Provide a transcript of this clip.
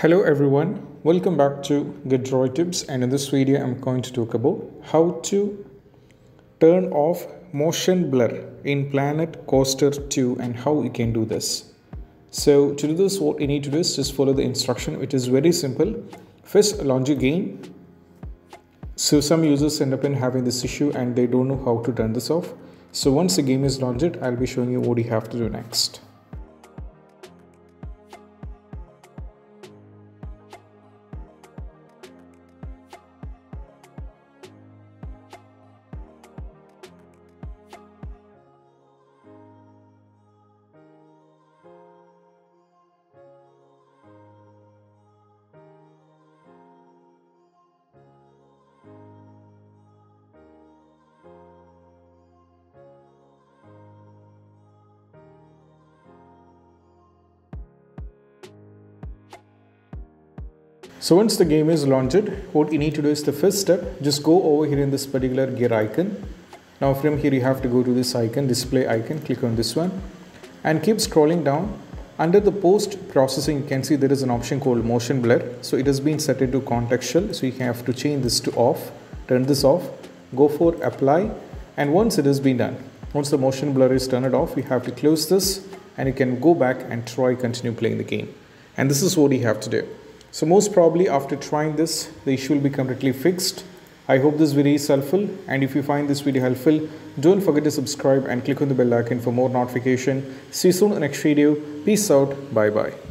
Hello everyone, welcome back to Get Droid Tips and in this video I'm going to talk about how to turn off motion blur in Planet Coaster 2 and how you can do this. So to do this what you need to do is just follow the instruction it is very simple. First launch your game. So some users end up in having this issue and they don't know how to turn this off. So once the game is launched I'll be showing you what you have to do next. So once the game is launched, what you need to do is the first step, just go over here in this particular gear icon. Now from here you have to go to this icon, display icon, click on this one and keep scrolling down. Under the post processing, you can see there is an option called motion blur. So it has been set into contextual. So you have to change this to off, turn this off, go for apply. And once it has been done, once the motion blur is turned off, you have to close this and you can go back and try continue playing the game. And this is what you have to do. So most probably after trying this, the issue will be completely fixed. I hope this video is helpful and if you find this video helpful, don't forget to subscribe and click on the bell icon for more notification. See you soon in the next video. Peace out. Bye bye.